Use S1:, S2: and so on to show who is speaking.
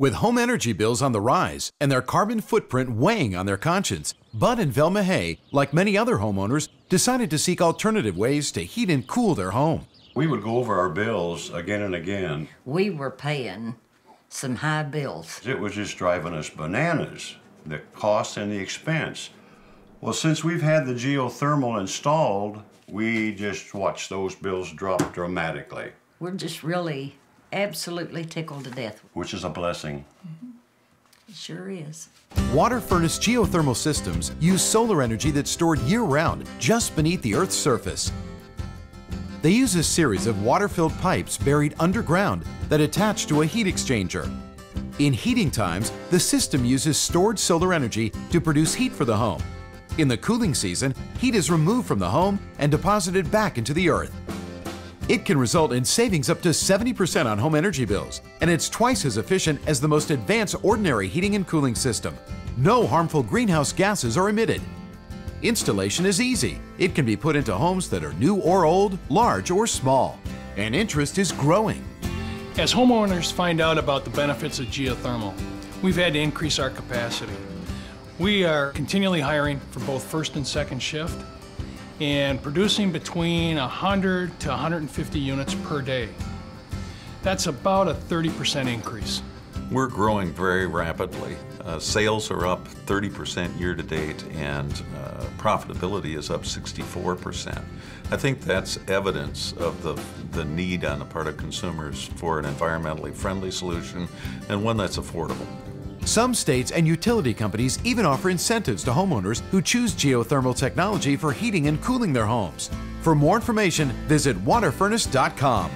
S1: With home energy bills on the rise and their carbon footprint weighing on their conscience, Bud and Velma Hay, like many other homeowners, decided to seek alternative ways to heat and cool their home.
S2: We would go over our bills again and again.
S3: We were paying some high bills.
S2: It was just driving us bananas, the cost and the expense. Well, since we've had the geothermal installed, we just watched those bills drop dramatically.
S3: We're just really absolutely tickled to death.
S2: Which is a blessing.
S3: It sure is.
S1: WaterFurnace geothermal systems use solar energy that's stored year round just beneath the Earth's surface. They use a series of water filled pipes buried underground that attach to a heat exchanger. In heating times, the system uses stored solar energy to produce heat for the home. In the cooling season, heat is removed from the home and deposited back into the earth. It can result in savings up to 70% on home energy bills, and it's twice as efficient as the most advanced ordinary heating and cooling system. No harmful greenhouse gases are emitted. Installation is easy. It can be put into homes that are new or old, large or small. And interest is growing.
S4: As homeowners find out about the benefits of geothermal, we've had to increase our capacity. We are continually hiring for both first and second shift and producing between 100 to 150 units per day. That's about a 30% increase.
S5: We're growing very rapidly. Uh, sales are up 30% year to date and uh, profitability is up 64%. I think that's evidence of the, the need on the part of consumers for an environmentally friendly solution and one that's affordable.
S1: Some states and utility companies even offer incentives to homeowners who choose geothermal technology for heating and cooling their homes. For more information, visit waterfurnace.com.